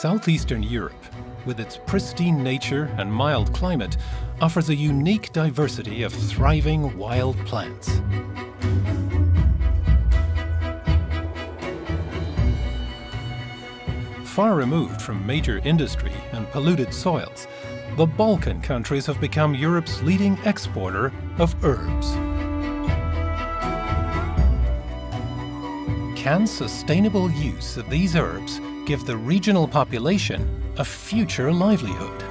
Southeastern Europe, with its pristine nature and mild climate, offers a unique diversity of thriving wild plants. Far removed from major industry and polluted soils, the Balkan countries have become Europe's leading exporter of herbs. Can sustainable use of these herbs give the regional population a future livelihood?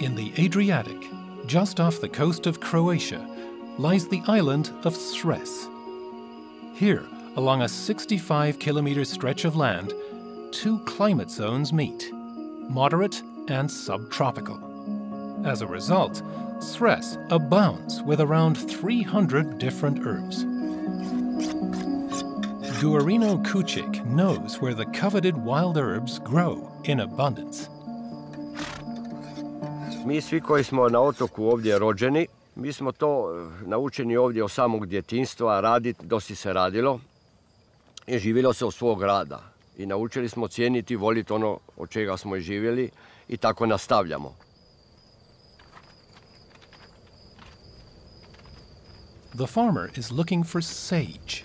In the Adriatic, just off the coast of Croatia, lies the island of Cres. Here, along a 65 kilometer stretch of land, two climate zones meet moderate and subtropical. As a result, Cres abounds with around 300 different herbs. Guarino Kuchik knows where the coveted wild herbs grow in abundance. Mi svi koji smo na otoku ovdje rođeni, mi smo to eh, naučeni ovdje od samog djetinstva raditi, dosti se radilo i živjelo se od svog rada. I naučili smo cijeniti i voliti ono od čega smo i živjeli i tako nastavljamo. The farmer is looking for sage.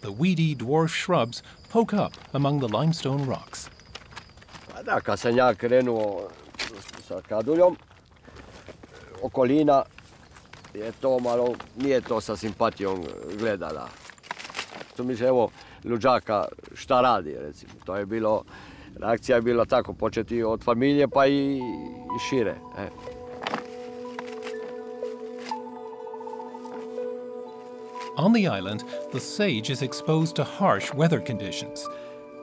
The weedy dwarf shrubs poke up among the limestone rocks. A da, kad sam ja krenuo sa kaduljom, okolina je to malo, nije to sa simpatijom gledala. Tu mi se evo luđaka šta radi recimo. To je bilo, reakcija je bila tako, početi od familije pa i, šire. On the island, the sage is exposed to harsh weather conditions.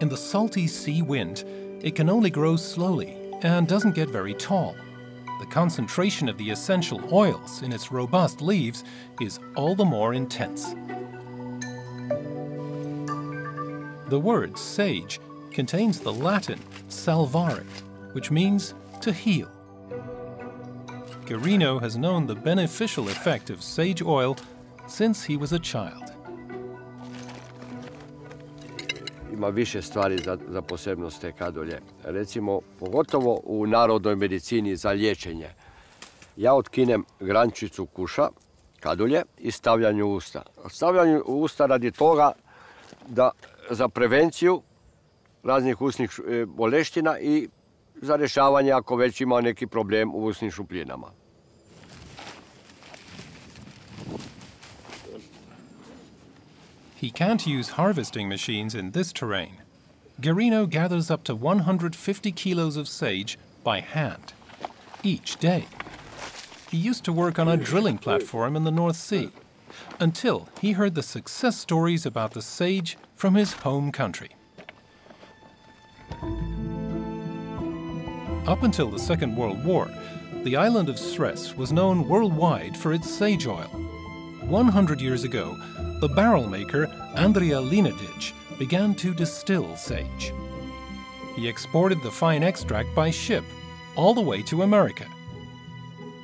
In the salty sea wind, it can only grow slowly and doesn't get very tall. The concentration of the essential oils in its robust leaves is all the more intense. The word sage contains the Latin salvare, which means to heal. Guarino has known the beneficial effect of sage oil since he was a child. Ima više stvari za, za posebnost te kadulje. Recimo, pogotovo u narodnoj medicini za liječenje. Ja otkinem grančicu kuša, kadulje i stavljam u usta. Stavljam u usta radi toga da za prevenciju raznih usnih boleština i za ako već ima neki problem u usnim šupljinama. He can't use harvesting machines in this terrain. Garino gathers up to 150 kilos of sage by hand, each day. He used to work on a drilling platform in the North Sea, until he heard the success stories about the sage from his home country. Up until the Second World War, the island of Cres was known worldwide for its sage oil. 100 years ago, the barrel maker Andrea Linadic began to distill sage. He exported the fine extract by ship all the way to America.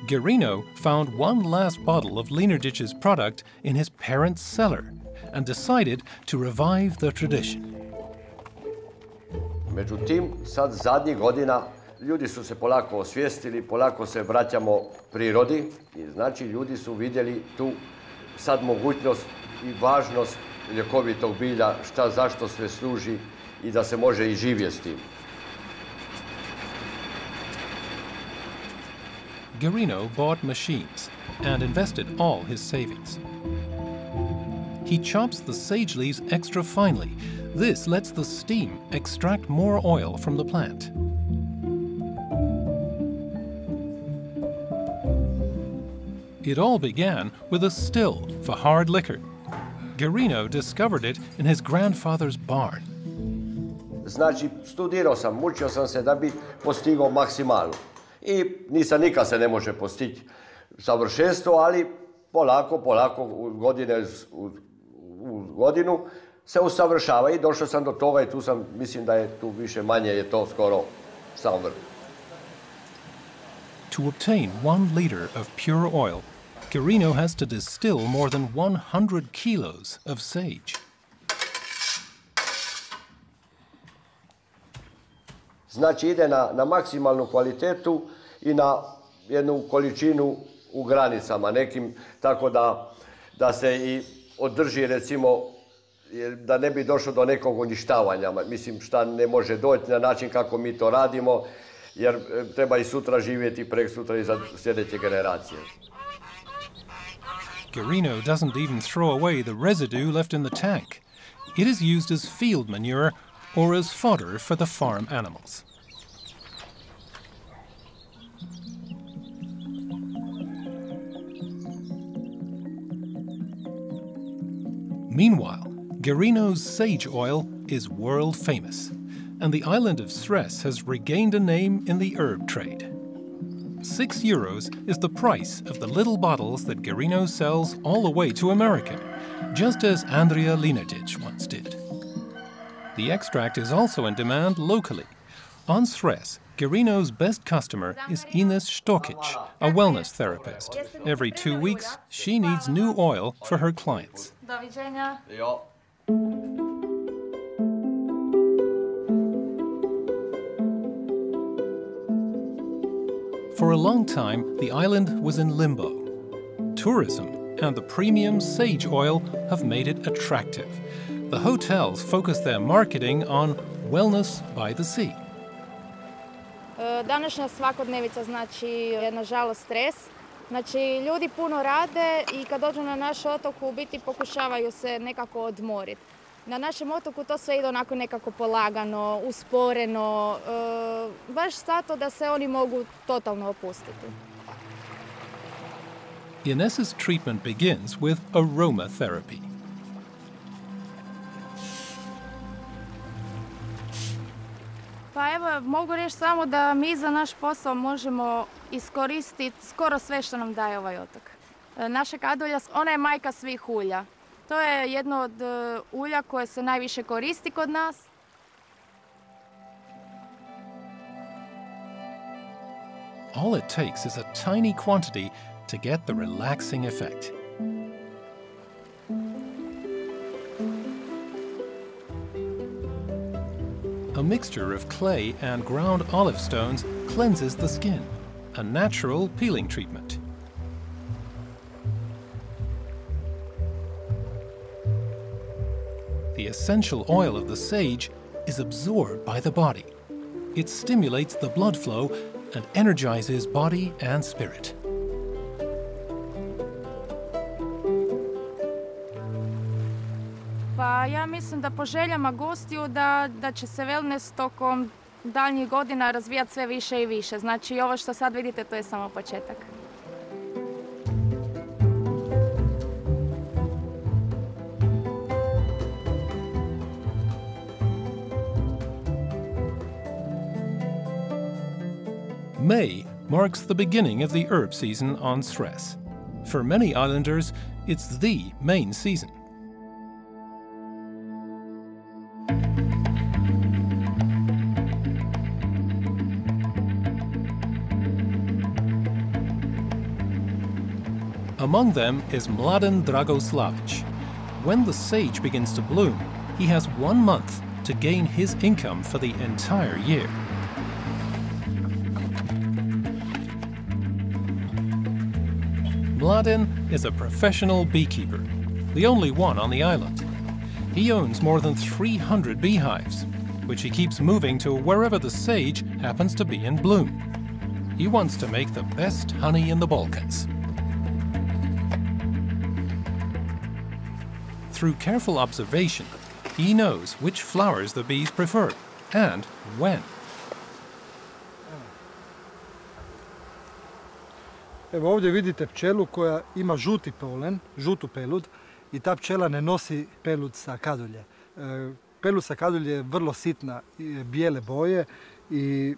Guarino found one last bottle of Linardic's product in his parents' cellar and decided to revive the tradition. Međutim, sad zadnjih godina ljudi su se polako osvijestili, polako se vraćamo prirodi i znači ljudi su vidjeli tu sad mogućnost i važnost ljekovitog bilja, šta zašto sve služi i da se može i živjeti s tim. Garino bought machines and invested all his savings. He chops the sage leaves extra finely. This lets the steam extract more oil from the plant. It all began with a still for hard liquor. Garino discovered it in his grandfather's barn. Znači, studirao sam, mučio sam se da bi postigao maksimalno. I nisam nikad se ne može postići savršenstvo, ali polako, polako, godine u, godinu se usavršava i došao sam do toga i tu sam, mislim da je tu više manje je to skoro sam vrh. To obtain one liter of pure oil, Guarino has to distill more than 100 kilos of sage. Znači ide na, na maksimalnu kvalitetu i na jednu količinu u granicama nekim, tako da, da se i održi recimo da ne bi došlo do nekog uništavanja. Mislim šta ne može doći na način kako mi to radimo, jer treba i sutra živjeti, prek sutra i za sljedeće generacije. Guarino doesn't even throw away the residue left in the tank. It is used as field manure or as fodder for the farm animals. Meanwhile, Guarino's sage oil is world famous, and the island of Cres has regained a name in the herb trade. Six euros is the price of the little bottles that Guarino sells all the way to America, just as Andrea Linadic once did. The extract is also in demand locally. On Cres, Guarino's best customer is Ines Stokic, a wellness therapist. Every two weeks, she needs new oil for her clients. For a long time, the island was in limbo. Tourism and the premium sage oil have made it attractive. The hotels focus their marketing on wellness by the sea. Današnja svakodnevica znači je nažalost stres. Znači ljudi puno rade i kad dođu na naš otok u biti pokušavaju se nekako odmoriti. Na našem otoku to sve ide onako nekako polagano, usporeno, e, baš zato da se oni mogu totalno opustiti. Ines's treatment begins with aromatherapy. Mogu reći samo da mi za naš posao možemo iskoristiti skoro sve što nam daje ovaj otok. E, naša kadulja, ona je majka svih ulja. To je jedno od e, ulja koje se najviše koristi kod nas. All it takes is a tiny quantity to get the relaxing effect. A mixture of clay and ground olive stones cleanses the skin, a natural peeling treatment. The essential oil of the sage is absorbed by the body. It stimulates the blood flow and energizes body and spirit. Pa ja mislim da po željama gostiju da, da će se wellness tokom daljnjih godina razvijati sve više i više. Znači ovo što sad vidite to je samo početak. May marks the beginning of the herb season on Cres. For many islanders, it's the main season. Among them is Mladen Dragoslavic. When the sage begins to bloom, he has one month to gain his income for the entire year. Mladen is a professional beekeeper, the only one on the island. He owns more than 300 beehives, which he keeps moving to wherever the sage happens to be in bloom. He wants to make the best honey in the Balkans. Through careful observation, he knows which flowers the bees prefer and when. Evo ovdje vidite pčelu koja ima žuti polen, žutu pelud i ta pčela ne nosi pelud sa kadulje. Pelud sa kadulje je vrlo sitna, bijele boje i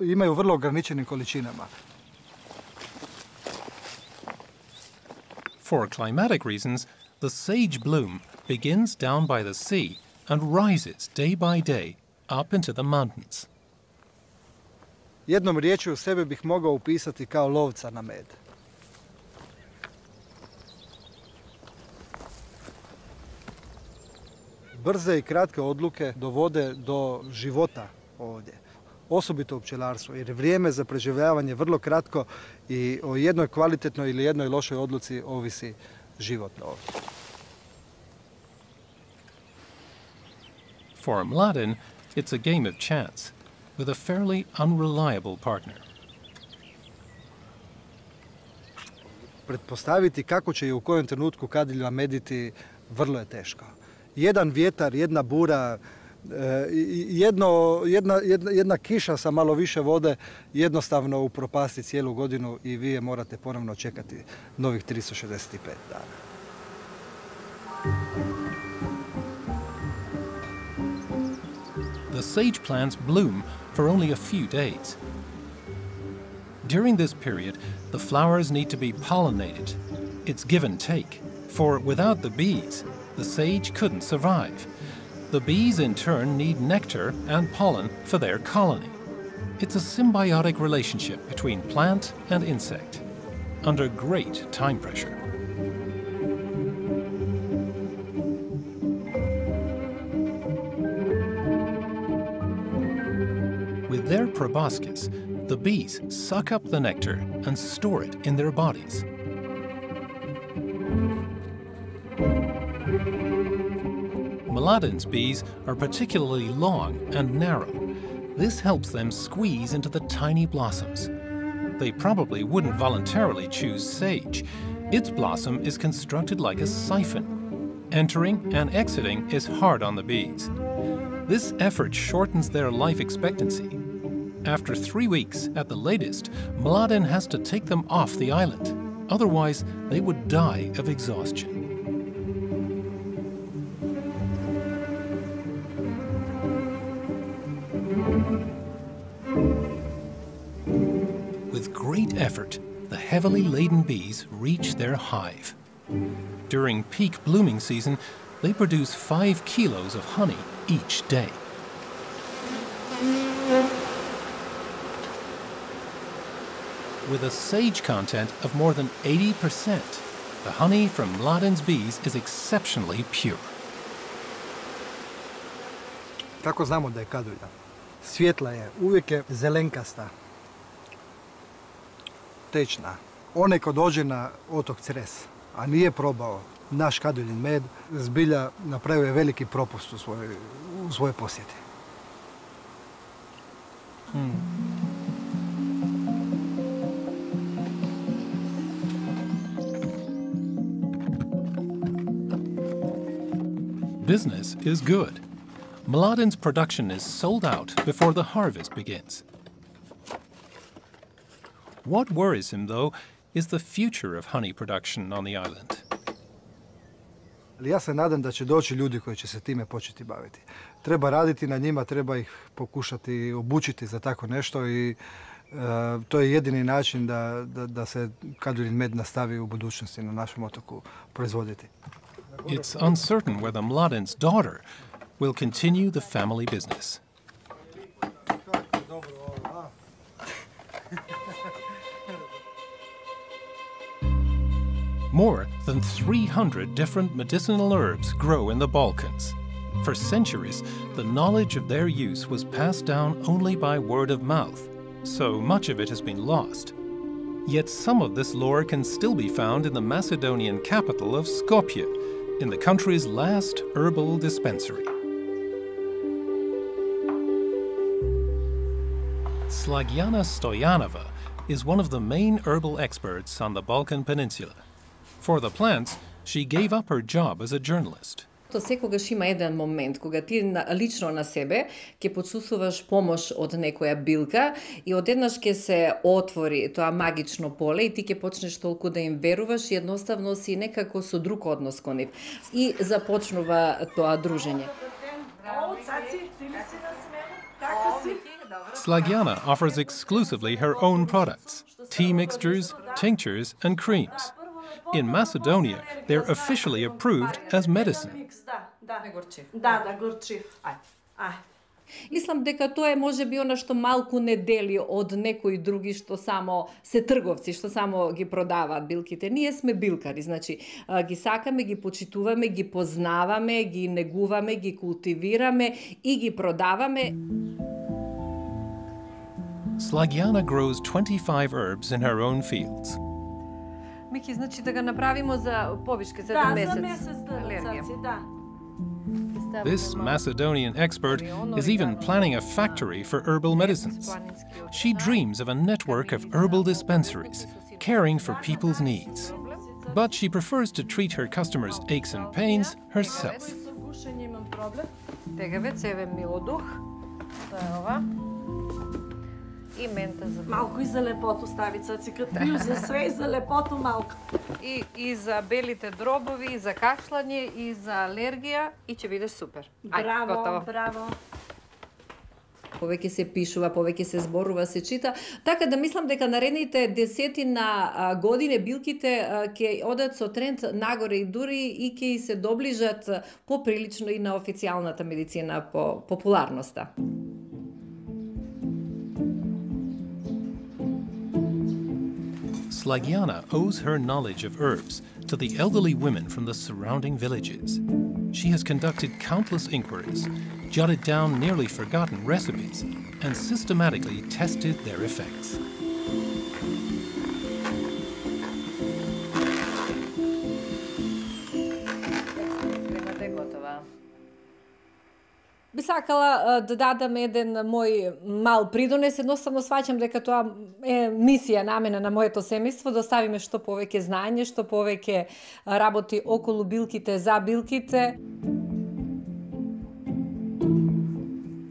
imaju vrlo ograničenim količinama. For climatic reasons, the sage bloom begins down by the sea and rises day by day up into the mountains. Jednom riječju sebe bih mogao upisati kao lovca na med. Brze i kratke odluke dovode do života ovdje osobito u pčelarstvu, jer je vrijeme za preživljavanje vrlo kratko i o jednoj kvalitetnoj ili jednoj lošoj odluci ovisi život ovdje. For Mladen, it's a game of chance, with a fairly unreliable partner. Pretpostaviti kako će i u kojem trenutku kadilja mediti vrlo je teško. Jedan vjetar, jedna bura, jedno, jedna, jedna, jedna kiša sa malo više vode jednostavno upropasti cijelu godinu i vi je morate ponovno čekati novih 365 dana. The sage plants bloom for only a few days. During this period, the flowers need to be pollinated. It's give and take, for without the bees, the sage couldn't survive. The bees, in turn, need nectar and pollen for their colony. It's a symbiotic relationship between plant and insect, under great time pressure. With their proboscis, the bees suck up the nectar and store it in their bodies. Mladen's bees are particularly long and narrow. This helps them squeeze into the tiny blossoms. They probably wouldn't voluntarily choose sage. Its blossom is constructed like a siphon. Entering and exiting is hard on the bees. This effort shortens their life expectancy. After three weeks at the latest, Mladen has to take them off the island. Otherwise, they would die of exhaustion. Heavily laden bees reach their hive. During peak blooming season, they produce five kilos of honey each day. With a sage content of more than 80%, the honey from Mladen's bees is exceptionally pure. Kako znamo da je kadulja? Svjetla je, uvijek je zelenkasta, tečna. Onaj ko dođe na otok Cres, a nije probao naš med, zbilja napravio je veliki propust u u svojoj posjeti. Hmm. Business is good. Mladen's production is sold out before the harvest begins. What worries him, though, is the future of honey production on the island. Ja se nadam da će doći ljudi koji će se time početi baviti. Treba raditi na njima, treba ih pokušati obučiti za tako nešto i to je jedini način da, da, da se med nastavi u budućnosti na našem otoku proizvoditi. It's uncertain whether Mladen's daughter will continue the family business. More than 300 different medicinal herbs grow in the Balkans. For centuries, the knowledge of their use was passed down only by word of mouth, so much of it has been lost. Yet some of this lore can still be found in the Macedonian capital of Skopje, in the country's last herbal dispensary. Slagiana Stoyanova is one of the main herbal experts on the Balkan Peninsula. For the plants, she gave up her job as a journalist. То секогаш има еден момент кога ти на, лично на себе ќе почувствуваш помош од некоја билка и одеднаш ќе се отвори тоа магично поле и ти ќе почнеш толку да им веруваш и едноставно си некако со друг однос кон нив. И започнува тоа дружење. Slagiana offers exclusively her own products tea mixtures, tinctures, and creams. In Macedonia, they're officially approved as medicine. Да, да. Да, да, горчив. Ај. Ај. Мислам дека тоа е може би она што малку не дели од некои други што само се трговци, што само ги продаваат билките. Ние сме билкари, значи ги сакаме, ги почитуваме, ги познаваме, ги негуваме, ги култивираме и ги продаваме. Slagiana grows 25 herbs in her own fields. Znači da ga napravimo za poviške, za mesec. Da, za mesec da. This Macedonian expert is even planning a factory for herbal medicines. She dreams of a network of herbal dispensaries, caring for people's needs. But she prefers to treat her customers' aches and pains herself. И мента за Малку и за лепоту стави кад пију за све и за лепоту малку. и, и за белите дробови, и за кашлање, и за алергија и ќе бидеш супер. Браво, готово. браво. повеќе се пишува, повеќе се зборува, се чита. Така да мислам дека наредните десетина години билките ќе одат со тренд нагоре и дури и ќе и се доближат поприлично и на официјалната медицина по популарноста. Slagiana owes her knowledge of herbs to the elderly women from the surrounding villages. She has conducted countless inquiries, jotted down nearly forgotten recipes, and systematically tested their effects. Сакала да дадам еден мој мал придонес, едноставно сваќам дека тоа е мисија намена на моето семејство, да оставиме што повеќе знаење, што повеќе работи околу билките, за билките.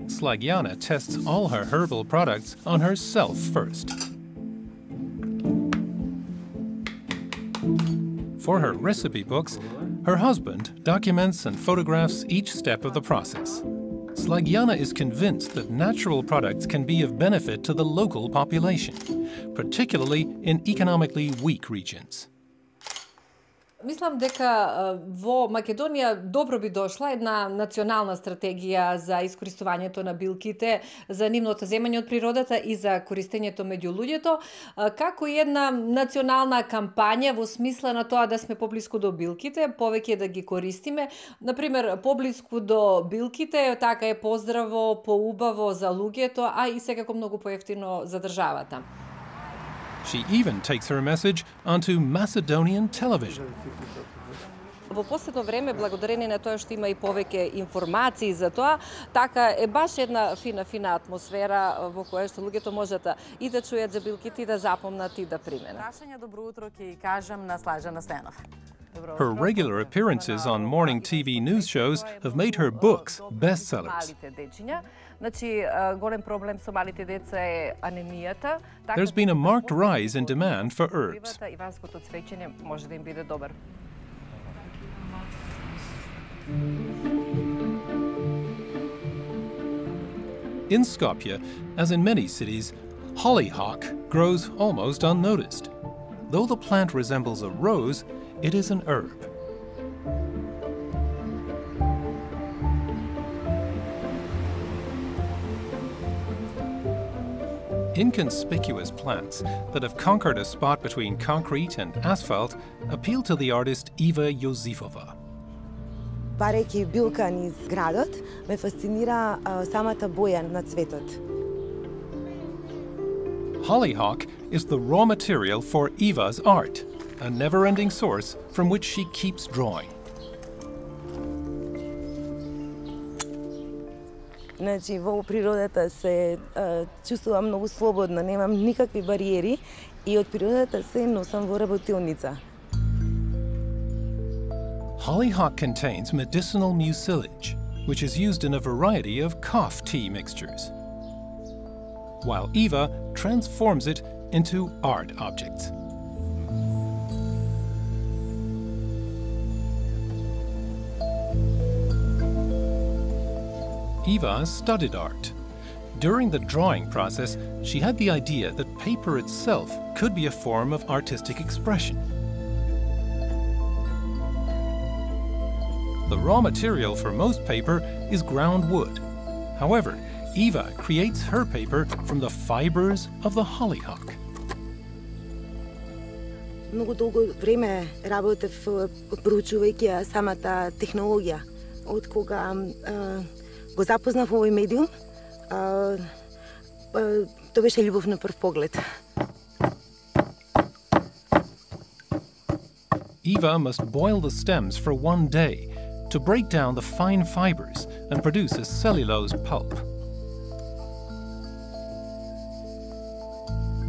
Slagiana tests all her herbal products on herself first. For her recipe books, her husband documents and photographs each step of the process. Slagiana is convinced that natural products can be of benefit to the local population, particularly in economically weak regions. Мислам дека во Македонија добро би дошла една национална стратегија за искористувањето на билките, за нивното земање од природата и за користењето меѓу луѓето, како и една национална кампања во смисла на тоа да сме поблиску до билките, повеќе да ги користиме. Например, поблиску до билките, така е поздраво, поубаво за луѓето, а и секако многу поевтино за државата. She even takes her message onto Macedonian television. Во последно време, благодарение на тоа што има и повеќе информации за тоа, така е баш една фина, фина атмосфера во која што луѓето можат и да чујат за билките и да запомнат и да применат. Прашање добро утро ќе ги кажам на Слажана Стенов. Her regular appearances on morning TV news shows have made her books bestsellers. There's been a marked rise in demand for herbs. In Skopje, as in many cities, hollyhock grows almost unnoticed. Though the plant resembles a rose, it is an herb. Inconspicuous plants that have conquered a spot between concrete and asphalt appeal to the artist Iva Yosifova. Барејќи билка низ градот, ме фасцинира самата боја на цветот. Hollyhock is the raw material for Iva's art, a never-ending source from which she keeps drawing. Значи, во природата се а, чувствувам многу немам никакви бариери и од природата се носам во работилница. Hollyhock contains medicinal mucilage, which is used in a variety of cough tea mixtures, while Iva transforms it into art objects. Iva studied art. During the drawing process, she had the idea that paper itself could be a form of artistic expression. The raw material for most paper is ground wood. However, Iva creates her paper from the fibers of the hollyhock. Много дълго време работех, проучвайки самата технология, от кога го запознав овој медиум, а, а, тоа беше љубов на прв поглед. Iva must boil the stems for one day to break down the fine fibers and produce a cellulose pulp.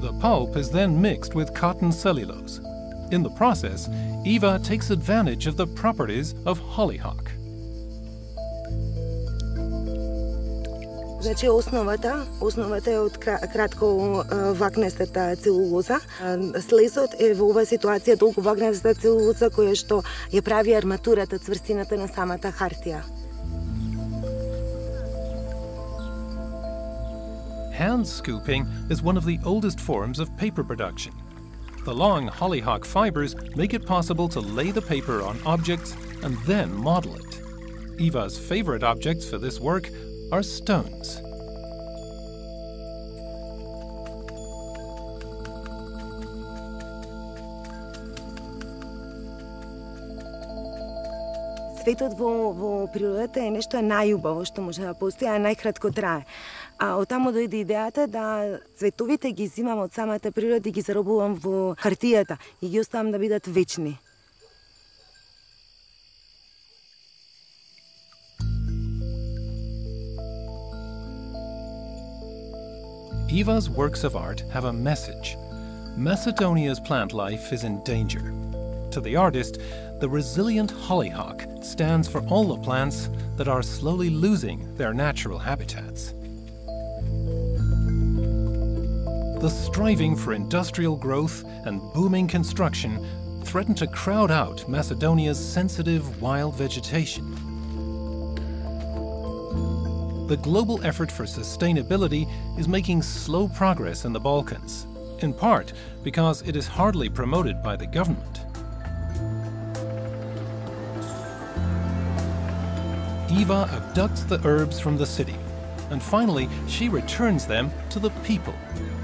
The pulp is then mixed with cotton cellulose. In the process, Iva takes advantage of the properties of hollyhock. Значи основата, основата е од кратко вакнестата целулоза. Е во оваа ситуација толку целулоза која што ја прави арматурата, цврстината на самата хартија. Hand scooping is one of the oldest forms of paper production. The long hollyhock fibers make it possible to lay the paper on objects and then model it. Iva's favorite objects for this work are stones. Светот во, во природата е нешто најубаво што може да постои, а најкратко трае. А од таму дојде идејата да цветовите ги зимам од самата природа и ги заробувам во хартијата и ги оставам да бидат вечни. Iva's works of art have a message. Macedonia's plant life is in danger. To the artist, the resilient hollyhock stands for all the plants that are slowly losing their natural habitats. The striving for industrial growth and booming construction threaten to crowd out Macedonia's sensitive wild vegetation. The global effort for sustainability is making slow progress in the Balkans, in part because it is hardly promoted by the government. Iva abducts the herbs from the city, and finally she returns them to the people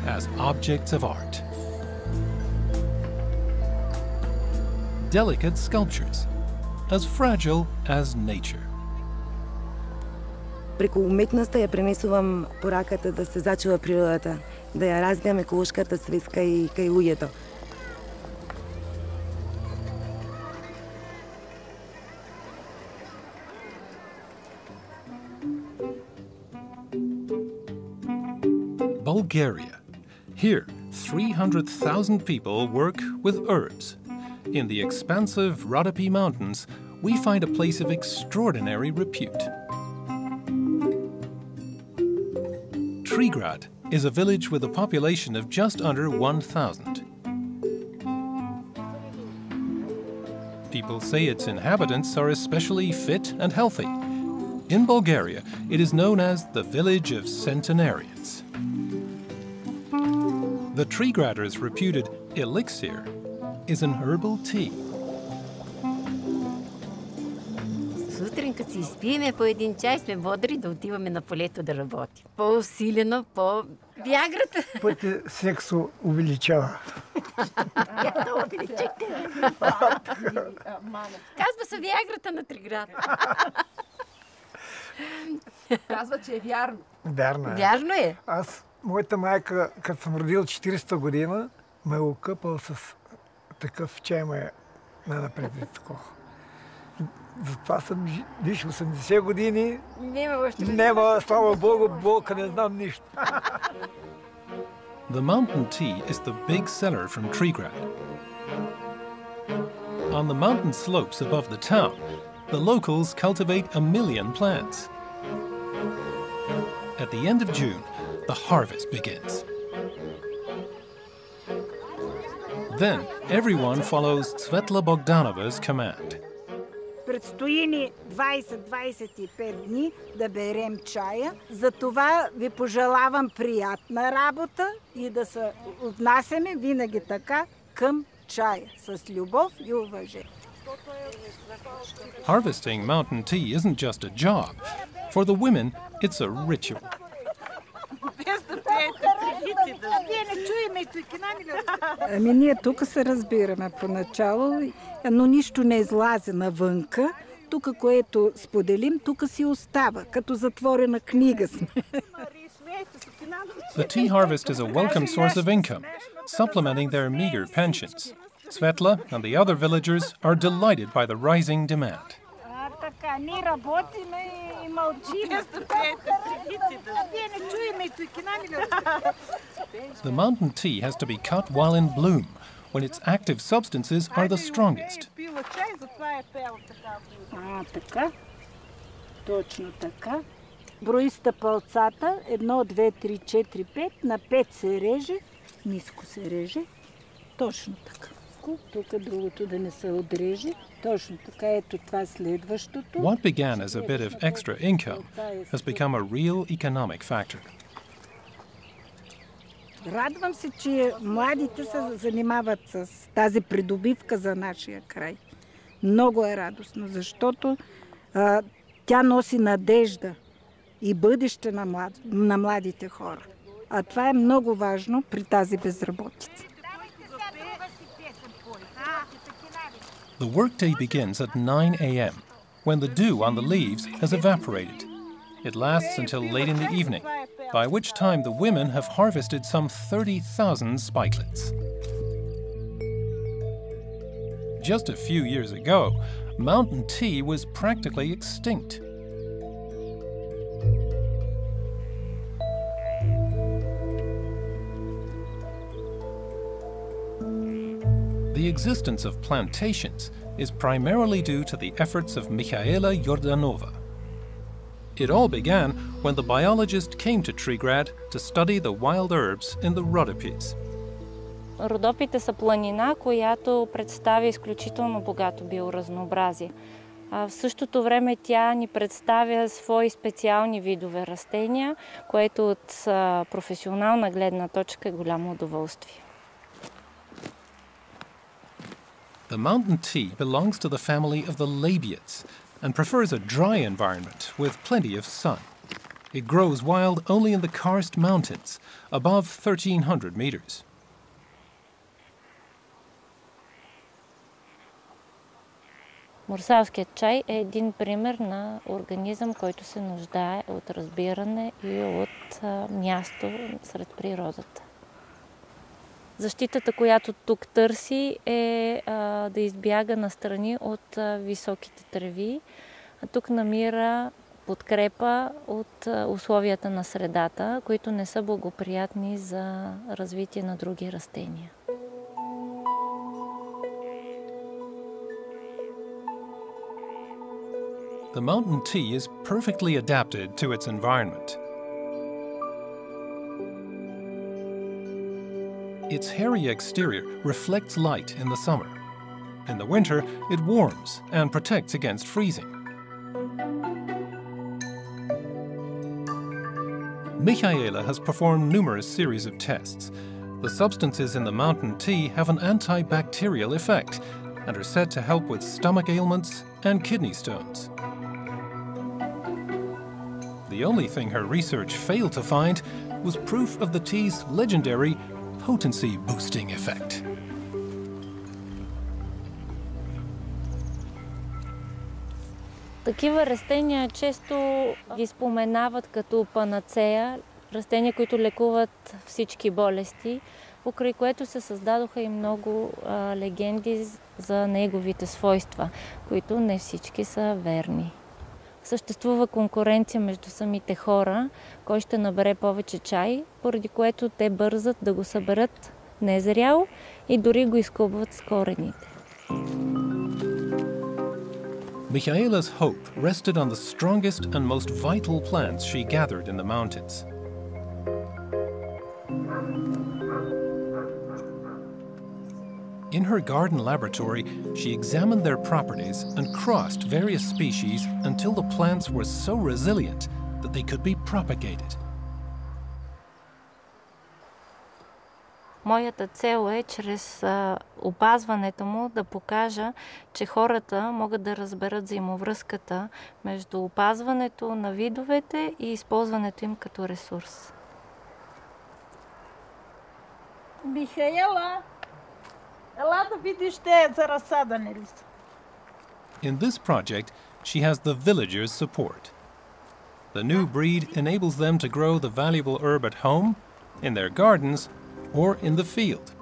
as objects of art. Delicate sculptures, as fragile as nature. Преку уметноста ја пренесувам пораката да се зачува природата, да ја развијам еколошката свест кај, кај луѓето. Bulgaria. Here, 300,000 people work with herbs. In the expansive Rhodope Mountains, we find a place of extraordinary repute. Trigrad is a village with a population of just under 1,000. People say its inhabitants are especially fit and healthy. In Bulgaria, it is known as the village of centenarians. The Trigradder's reputed elixir is an herbal tea. Изпиеме по един чай, сме бодри да отиваме на полето да работим. По-усилено, по-вяграта. Пъти сексо увеличава. Казва се вяграта на Триград. Казва, че е вярно. Вярно е. Вярно е. Аз, моята майка, като съм родил 40 година, ме е окъпал с такъв чай, ме е напред такова. Затова съм, виж, 80 години. Няма още. Няма, слава Богу, болка, не знам нищо. The mountain tea is the big seller from Trigrad. On the mountain slopes above the town, the locals cultivate a million plants. At the end of June, the harvest begins. Then everyone follows Svetla Bogdanova's command. Предстои ни 20-25 дни да берем чая. За това ви пожелавам приятна работа и да се отнасяме винаги така към чая. С любов и уважение. Harvesting mountain tea isn't just a job. For the women, it's a ritual. Ами ние тук се разбираме поначало, но нищо не излазе навънка. Тук, което споделим, тук си остава, като затворена книга сме. The tea harvest is a welcome source of income, supplementing their meager pensions. Svetla and the other villagers are delighted by the rising demand. А, така, ние работиме и мълчиме. Вие не чуеме и The mountain tea has to be cut while in bloom, when its active substances are the strongest. А, така. Точно така. Брои стъпалцата. Едно, две, три, четири, пет. На пет се реже. Ниско се реже. Точно така. Тук другото да не се отреже. Точно така. Ето това следващото. What began as a bit of extra income has become a real economic factor. Радвам се, че младите се занимават с тази придобивка за нашия край. Много е радостно, защото а, тя носи надежда и бъдеще на, млад, на младите хора. А това е много важно при тази безработица. The workday begins at 9 a.m., when the dew on the leaves has evaporated. It lasts until late in the evening, by which time the women have harvested some 30,000 spikelets. Just a few years ago, mountain tea was practically extinct. existence of plantations is primarily due to the efforts of Michaela Jordanova. It all began when the biologist came to Trigrad to study the wild herbs in the Rhodopes. Родопите са планина, която представя изключително богато биоразнообразие. А в същото време тя ни представя свои специални видове растения, което от професионална гледна точка е голямо удоволствие. The mountain tea belongs to the family of the labiates and prefers a dry environment with plenty of sun. It grows wild only in the Karst Mountains, above 1,300 meters. Мурсалският чай е един пример на организъм, който се нуждае от разбиране и от място сред природата. Защитата, която тук търси е а, да избяга настрани от а, високите треви. А тук намира подкрепа от а, условията на средата, които не са благоприятни за развитие на други растения. The mountain tea is perfectly adapted to its environment. Its hairy exterior reflects light in the summer. In the winter, it warms and protects against freezing. Michaela has performed numerous series of tests. The substances in the mountain tea have an antibacterial effect and are said to help with stomach ailments and kidney stones. The only thing her research failed to find was proof of the tea's legendary potency boosting effect. Такива растения често ги споменават като панацея, растения, които лекуват всички болести, покрай което се създадоха и много а, легенди за неговите свойства, които не всички са верни. Съществува конкуренция между самите хора, кой ще набере повече чай, поради което те бързат да го съберат незрял и дори го изкубват с корените. Michaela's hope rested on the strongest and most vital plants she gathered in the mountains. In her garden laboratory, she examined their properties and crossed various species until the plants were so resilient that they could be propagated. Моята цел е чрез а, опазването му да покажа, че хората могат да разберат взаимовръзката между опазването на видовете и използването им като ресурс. Михаела, in this project, she has the villagers' support. The new breed enables them to grow the valuable herb at home, in their gardens, or in the field.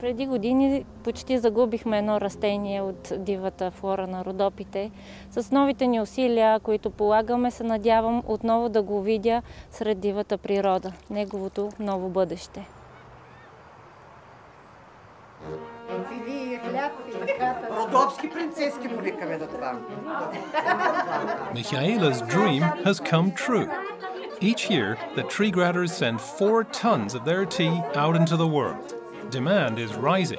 Преди години почти загубихме едно растение от дивата флора на Родопите. С новите ни усилия, които полагаме, се надявам отново да го видя сред дивата природа, неговото ново бъдеще. Родопски принцески му викаме на това. Michaela's dream has come true. Each year, the tree gratters send four tons of their tea out into the world. Demand is rising.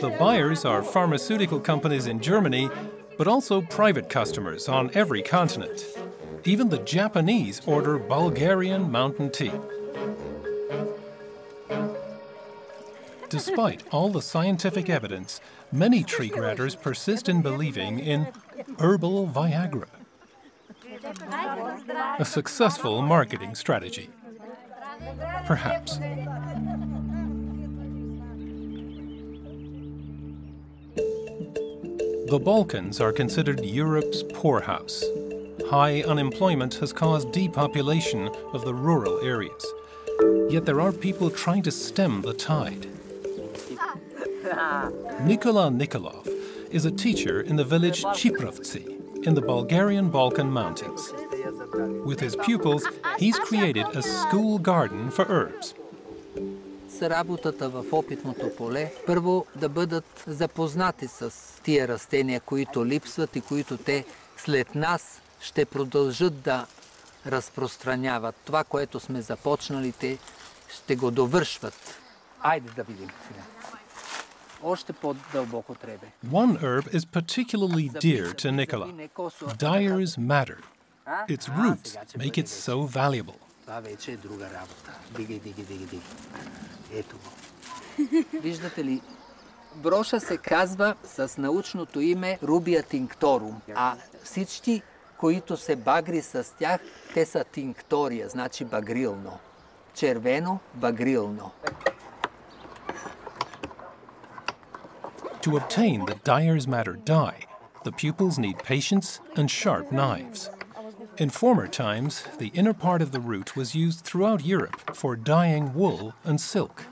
The buyers are pharmaceutical companies in Germany, but also private customers on every continent. Even the Japanese order Bulgarian mountain tea. Despite all the scientific evidence, many tree gratters persist in believing in herbal Viagra a successful marketing strategy. Perhaps. The Balkans are considered Europe's poorhouse. High unemployment has caused depopulation of the rural areas. Yet there are people trying to stem the tide. Nikola Nikolov is a teacher in the village Chiprovtsi in the Bulgarian Balkan Mountains. With his pupils, he's created a school garden for herbs. с работата в опитното поле, първо да бъдат запознати с тия растения, които липсват и които те след нас ще продължат да разпространяват. Това, което сме започнали, те ще го довършват. Айде да видим сега. One herb is particularly dear to Nikola Dyer's madder. Its roots make it so valuable. Виждате ли, броша се казва с научното име Рубия тинкторум, а всички, които се багри с тях, те са тинктория, значи багрилно. Червено, багрилно. To obtain the dyer's madder dye, the pupils need patience and sharp knives. In former times, the inner part of the root was used throughout Europe for dyeing wool and silk.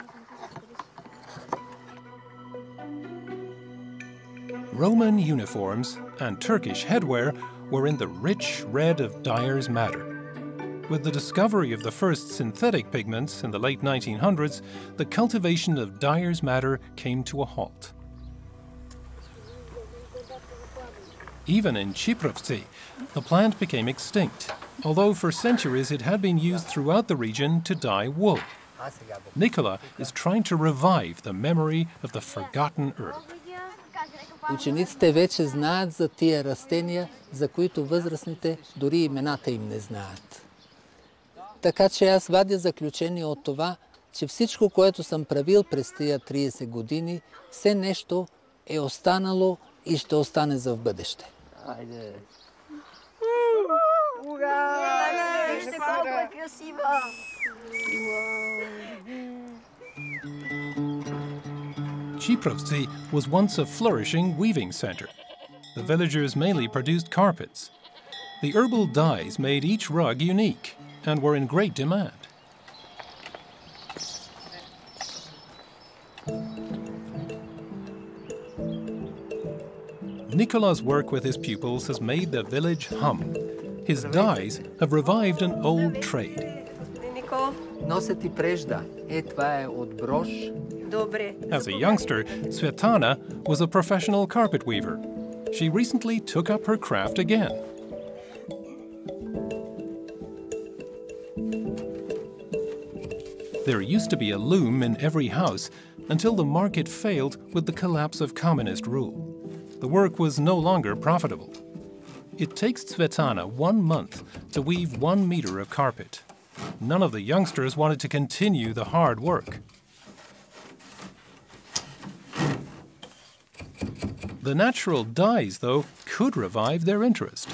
Roman uniforms and Turkish headwear were in the rich red of dyer's madder. With the discovery of the first synthetic pigments in the late 1900s, the cultivation of dyer's madder came to a halt. Even in Chiprovtsi, the plant became extinct, although for centuries it had been used throughout the region to dye wool. Nikola is trying to revive the memory of the forgotten herb. Учениците вече знаят за тия растения, за които възрастните дори имената им не знаят. Така че аз вадя заключение от това, че всичко, което съм правил през тия 30 години, все нещо е останало и ще остане за в бъдеще. Айде. Вижте колко е красива. Chiprovtsi was once a flourishing weaving center. The villagers mainly produced carpets. The herbal dyes made each rug unique and were in great demand. Nikola's work with his pupils has made the village hum. His dyes have revived an old trade. As a youngster, Svetlana was a professional carpet weaver. She recently took up her craft again. There used to be a loom in every house until the market failed with the collapse of communist rule The work was no longer profitable. It takes Tsvetana one month to weave one meter of carpet. None of the youngsters wanted to continue the hard work. The natural dyes, though, could revive their interest.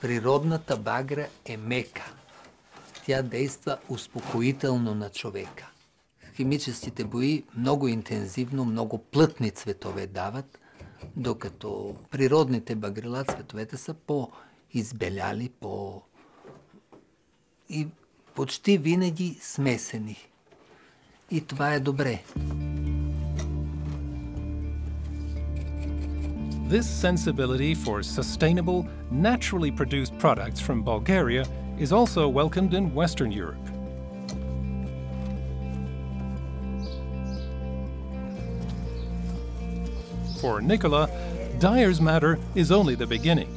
Природната багра е мека. Тя действа успокоително на човека. Химическите бои много интензивно, много плътни цветове дават, докато природните багрила цветовете са по-избеляли, по... и почти винаги смесени. И това е добре. This sensibility for sustainable, naturally produced products from Bulgaria is also welcomed in Western Europe. For Nikola, Dyer's madder is only the beginning.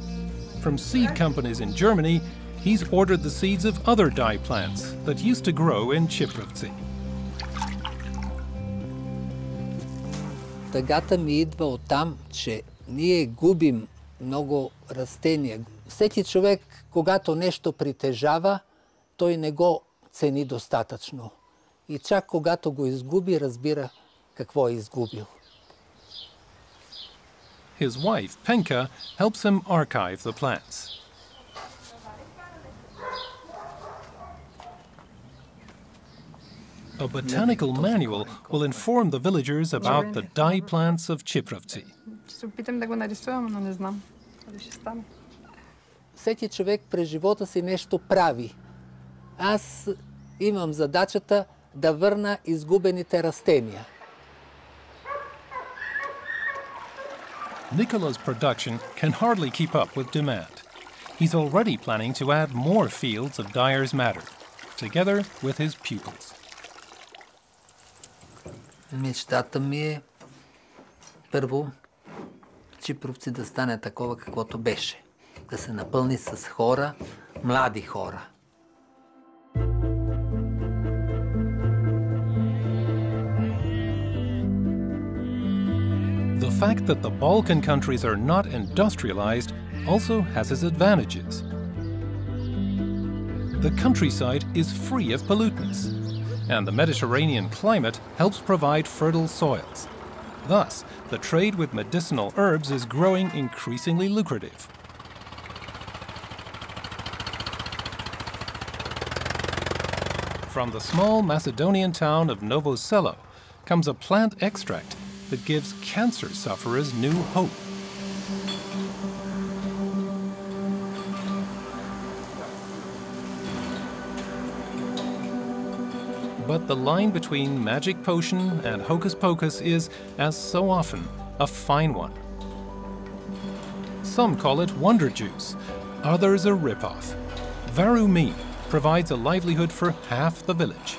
From seed companies in Germany, he's ordered the seeds of other dye plants that used to grow in Chiprovtsi. Тъгата ми идва от там, че ние губим много растения. Всеки човек, когато нещо притежава, той не го цени достатъчно. И чак когато го изгуби, разбира какво е изгубил. His wife, Penka, helps him archive the plants. A botanical manual will inform the villagers about the dye plants of Chiprovtsi. Всеки човек през живота си нещо прави. Аз имам задачата да върна изгубените растения. Nikola's production can hardly keep up with demand. He's already planning to add more fields of Dyer's madder, together with his pupils. Мечтата ми е първо Чипровци да стане такова каквото беше. Да се напълни с хора, млади хора. Fact that the Balkan countries are not industrialized also has its advantages. The countryside is free of pollutants, and the Mediterranean climate helps provide fertile soils. Thus, the trade with medicinal herbs is growing increasingly lucrative. From the small Macedonian town of Novoselo comes a plant extract that gives cancer sufferers new hope. But the line between magic potion and hocus pocus is, as so often, a fine one. Some call it wonder juice, others a ripoff. Varumi provides a livelihood for half the village.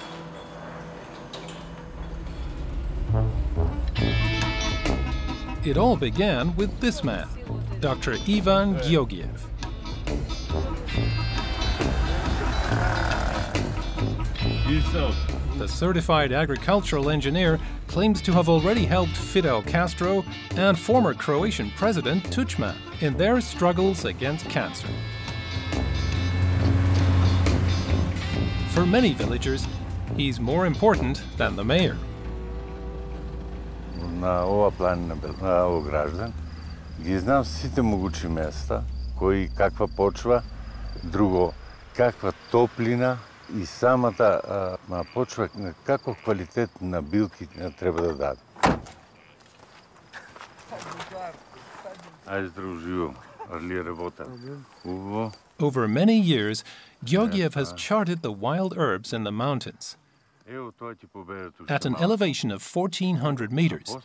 It all began with this man, Dr. Ivan Georgiev. The certified agricultural engineer claims to have already helped Fidel Castro and former Croatian President Tuđman in their struggles against cancer. For many villagers, he's more important than the mayor на ова планина, на овој граждан, ги знам сите могучи места, кои каква почва, друго каква топлина и самата а, почва каков квалитет на билки треба да даде. Ајде здраво живо, Арлија работа. Убаво. Over many years, Georgiev has charted the wild herbs in the mountains. At an elevation of 1400 meters,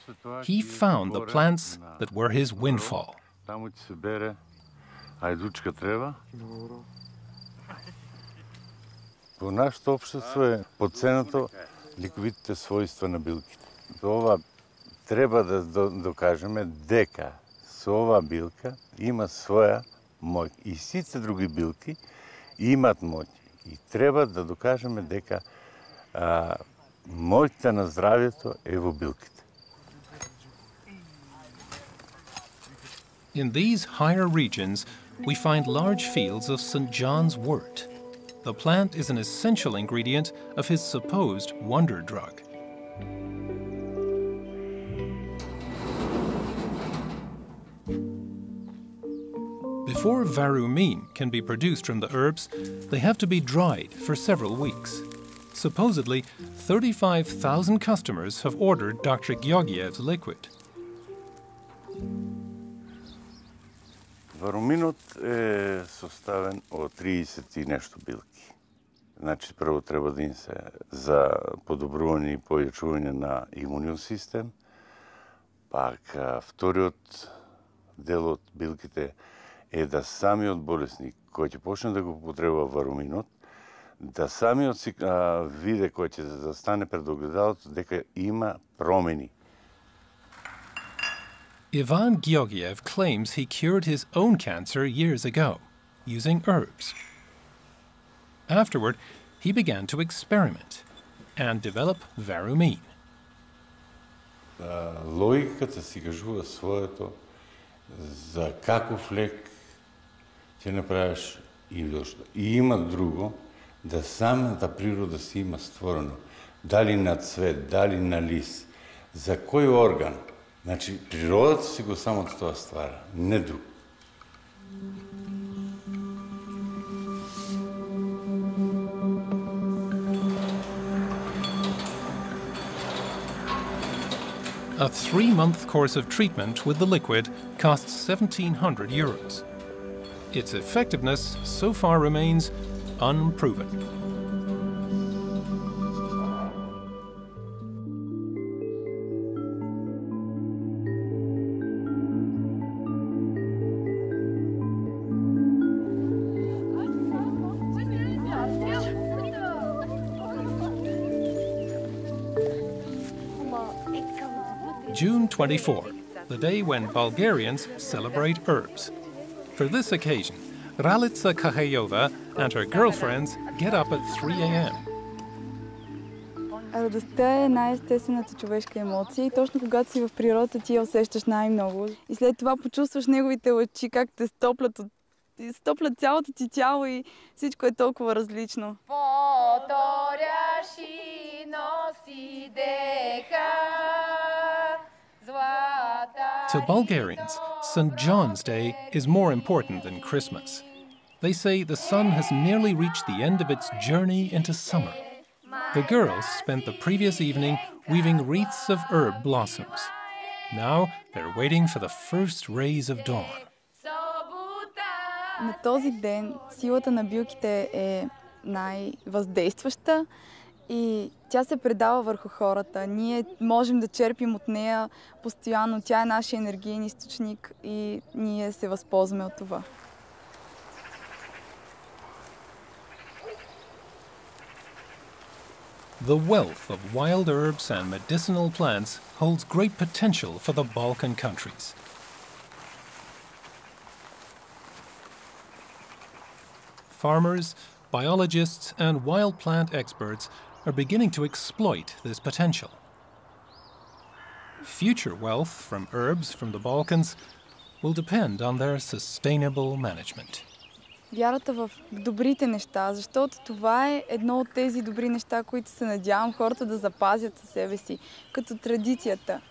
he found the plants that were his windfall. Нашето општество е подценато ликовитите својства на билките. Ова треба да докажеме дека со ова билка има своја моќ. И сите други билки имат моќ. И треба да докажеме дека а, моќта на здравјето е во билките. In these higher regions, we find large fields of St. John's wort. The plant is an essential ingredient of his supposed wonder drug. Before varumine can be produced from the herbs, they have to be dried for several weeks. Supposedly, 35,000 customers have ordered Dr. Georgiev's liquid. Варуминот е составен од 30 и нешто билки. Значи, прво треба да им се за подобрување и појачување на имуниот систем, пак вториот дел од билките е да самиот болесник кој ќе почне да го употребува варуминот, да самиот си а, виде кој ќе застане пред огледалото дека има промени Ivan Georgiev claims he cured his own cancer years ago using herbs. Afterward, he began to experiment and develop Varumine. Логиката си кажува своето за каков лек ќе направиш што. И има друго, da sam za prirodu si ima stvoreno, da li na cvet, da li na lis, za koji organ. Znači, priroda si go samo od toga stvara, ne drug. A three month course of treatment with the liquid costs 1700 euros. Its effectiveness so far remains unproven. June 24, the day when Bulgarians celebrate herbs. For this occasion, Ralitsa Kahayova and her girlfriends get up at 3 a.m. Радостта е най-естествената човешка емоция и точно когато си в природата ти я усещаш най-много. И след това почувстваш неговите лъчи, как те стоплят, от... стоплят цялото ти тяло и всичко е толкова различно. носи дека To Bulgarians, St. John's Day is more important than Christmas. They say the sun has nearly reached the end of its journey into summer. The girls spent the previous evening weaving wreaths of herb blossoms. Now they're waiting for the first rays of dawn. На този ден силата на билките е най-въздействаща и тя се предава върху хората. Ние можем да черпим от нея постоянно. Тя е нашия енергиен източник и ние се възползваме от това. The wealth of wild herbs and medicinal plants holds great potential for the Balkan countries. Farmers, biologists, and wild plant experts are beginning to exploit this potential. Future wealth from herbs from the Balkans will depend on their sustainable management. Вярата в добрите неща, защото това е едно от тези добри неща, които се надявам хората да запазят със себе си, като традицията.